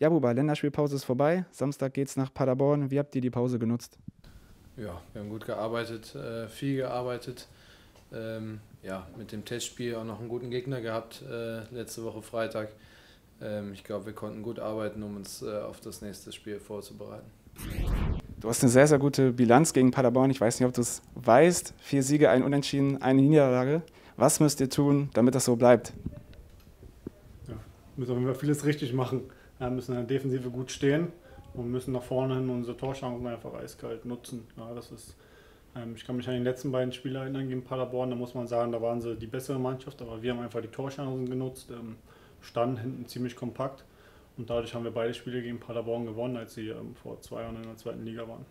Ja, Buba, Länderspielpause ist vorbei. Samstag geht's nach Paderborn. Wie habt ihr die Pause genutzt? Ja, wir haben gut gearbeitet, äh, viel gearbeitet. Ähm, ja, mit dem Testspiel auch noch einen guten Gegner gehabt, äh, letzte Woche Freitag. Ähm, ich glaube, wir konnten gut arbeiten, um uns äh, auf das nächste Spiel vorzubereiten. Du hast eine sehr, sehr gute Bilanz gegen Paderborn. Ich weiß nicht, ob du es weißt. Vier Siege, ein Unentschieden, eine Niederlage. Was müsst ihr tun, damit das so bleibt? Ja, müssen wir vieles richtig machen. Wir müssen in der Defensive gut stehen und müssen nach vorne hin unsere Torchancen einfach eiskalt nutzen. Ja, das ist, ähm, ich kann mich an die letzten beiden Spiele erinnern gegen Paderborn, da muss man sagen, da waren sie die bessere Mannschaft, aber wir haben einfach die Torchancen genutzt, ähm, standen hinten ziemlich kompakt und dadurch haben wir beide Spiele gegen Paderborn gewonnen, als sie ähm, vor zwei Jahren in der zweiten Liga waren.